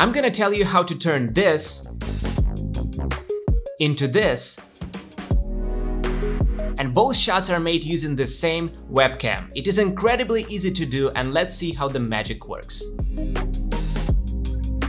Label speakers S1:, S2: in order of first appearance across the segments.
S1: I'm gonna tell you how to turn this into this and both shots are made using the same webcam. It is incredibly easy to do and let's see how the magic works.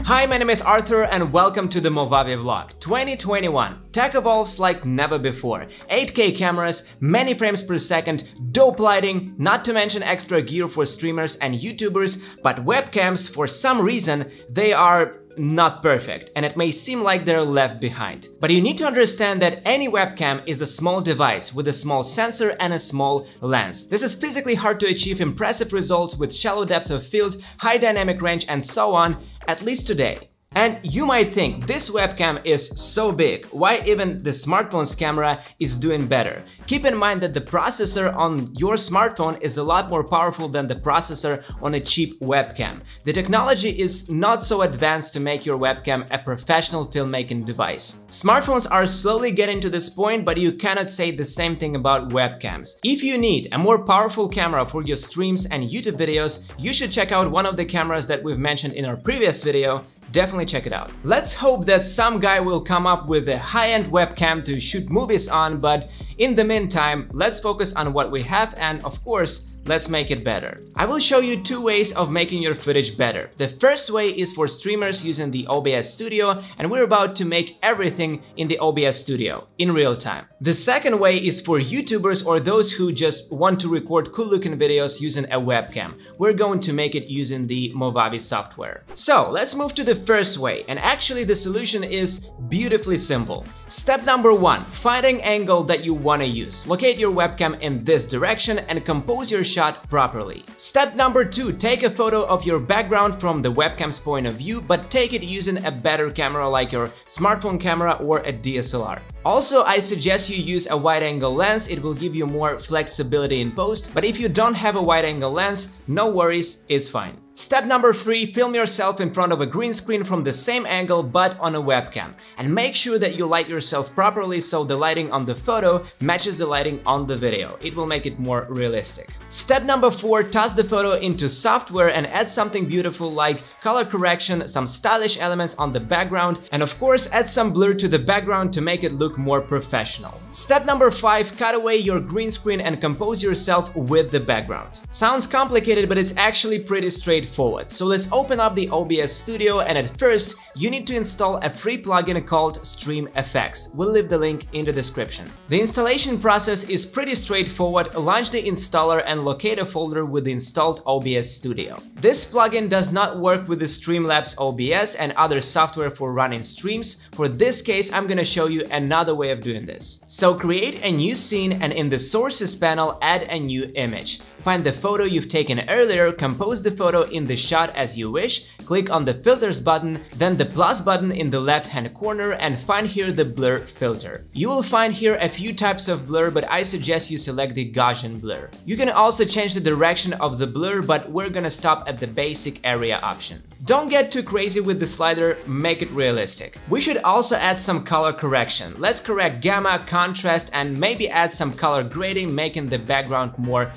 S1: Hi, my name is Arthur and welcome to the Movavi vlog 2021. Tech evolves like never before. 8K cameras, many frames per second, dope lighting, not to mention extra gear for streamers and YouTubers, but webcams, for some reason, they are not perfect, and it may seem like they're left behind. But you need to understand that any webcam is a small device with a small sensor and a small lens. This is physically hard to achieve impressive results with shallow depth of field, high dynamic range and so on, at least today. And you might think this webcam is so big, why even the smartphone's camera is doing better? Keep in mind that the processor on your smartphone is a lot more powerful than the processor on a cheap webcam. The technology is not so advanced to make your webcam a professional filmmaking device. Smartphones are slowly getting to this point, but you cannot say the same thing about webcams. If you need a more powerful camera for your streams and YouTube videos, you should check out one of the cameras that we've mentioned in our previous video, definitely check it out. Let's hope that some guy will come up with a high-end webcam to shoot movies on, but in the meantime, let's focus on what we have and of course, Let's make it better. I will show you two ways of making your footage better. The first way is for streamers using the OBS Studio and we're about to make everything in the OBS Studio in real time. The second way is for YouTubers or those who just want to record cool looking videos using a webcam. We're going to make it using the Movavi software. So let's move to the first way and actually the solution is beautifully simple. Step number one, finding angle that you want to use. Locate your webcam in this direction and compose your shot properly. Step number two, take a photo of your background from the webcam's point of view, but take it using a better camera like your smartphone camera or a DSLR. Also, I suggest you use a wide-angle lens, it will give you more flexibility in post, but if you don't have a wide-angle lens, no worries, it's fine. Step number 3, film yourself in front of a green screen from the same angle but on a webcam. And make sure that you light yourself properly so the lighting on the photo matches the lighting on the video. It will make it more realistic. Step number 4, toss the photo into software and add something beautiful like color correction, some stylish elements on the background, and of course add some blur to the background to make it look more professional. Step number 5, cut away your green screen and compose yourself with the background. Sounds complicated but it's actually pretty straight straightforward. So let's open up the OBS Studio and at first you need to install a free plugin called StreamFX. We'll leave the link in the description. The installation process is pretty straightforward. Launch the installer and locate a folder with the installed OBS Studio. This plugin does not work with the Streamlabs OBS and other software for running streams. For this case, I'm gonna show you another way of doing this. So create a new scene and in the sources panel, add a new image. Find the photo you've taken earlier, compose the photo in the shot as you wish, click on the filters button, then the plus button in the left hand corner and find here the blur filter. You will find here a few types of blur but I suggest you select the Gaussian blur. You can also change the direction of the blur but we're gonna stop at the basic area option. Don't get too crazy with the slider, make it realistic. We should also add some color correction. Let's correct gamma, contrast and maybe add some color grading making the background more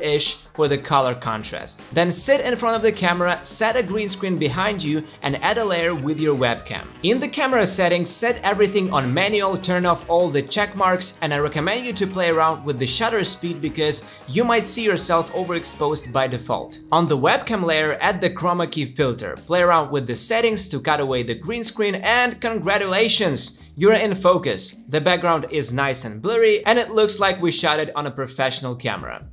S1: bluish for the color contrast. Then sit in front of the camera, set a green screen behind you and add a layer with your webcam. In the camera settings, set everything on manual, turn off all the check marks and I recommend you to play around with the shutter speed because you might see yourself overexposed by default. On the webcam layer, add the chroma key filter. Play around with the settings to cut away the green screen and congratulations! You're in focus. The background is nice and blurry and it looks like we shot it on a professional camera.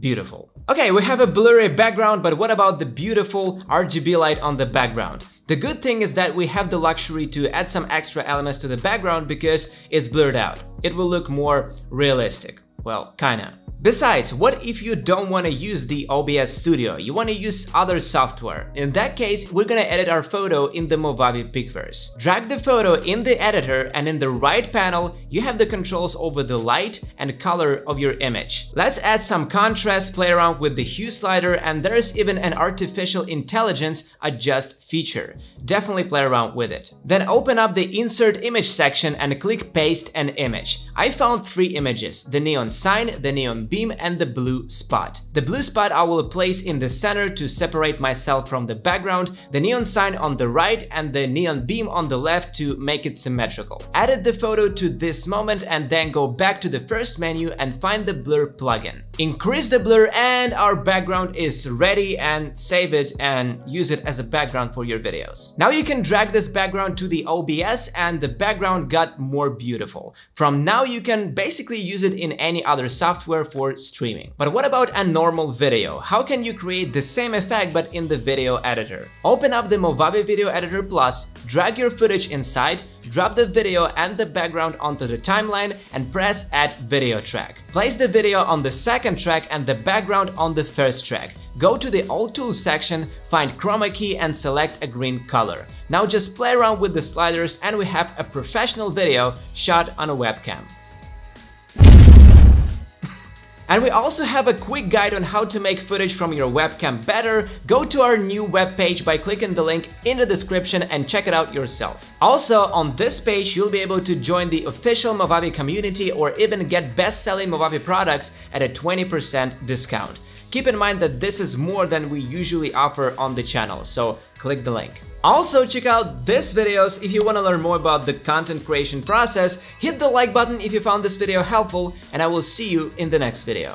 S1: Beautiful. Okay, we have a blurry background, but what about the beautiful RGB light on the background? The good thing is that we have the luxury to add some extra elements to the background because it's blurred out. It will look more realistic. Well, kinda. Besides, what if you don't want to use the OBS Studio, you want to use other software? In that case, we're gonna edit our photo in the Movavi Picverse. Drag the photo in the editor and in the right panel, you have the controls over the light and color of your image. Let's add some contrast, play around with the hue slider, and there's even an artificial intelligence adjust feature. Definitely play around with it. Then open up the insert image section and click paste an image. I found three images, the neon sign, the neon beam and the blue spot. The blue spot I will place in the center to separate myself from the background, the neon sign on the right and the neon beam on the left to make it symmetrical. Added the photo to this moment and then go back to the first menu and find the blur plugin. Increase the blur and our background is ready and save it and use it as a background for your videos. Now you can drag this background to the OBS and the background got more beautiful. From now you can basically use it in any other software for streaming. But what about a normal video? How can you create the same effect but in the video editor? Open up the Movavi Video Editor Plus, drag your footage inside, drop the video and the background onto the timeline and press add video track. Place the video on the second track and the background on the first track. Go to the All Tools section, find Chroma key and select a green color. Now just play around with the sliders and we have a professional video shot on a webcam. And we also have a quick guide on how to make footage from your webcam better. Go to our new webpage by clicking the link in the description and check it out yourself. Also, on this page, you'll be able to join the official Movavi community or even get best-selling Movavi products at a 20% discount. Keep in mind that this is more than we usually offer on the channel, so click the link. Also check out this videos if you want to learn more about the content creation process, hit the like button if you found this video helpful, and I will see you in the next video.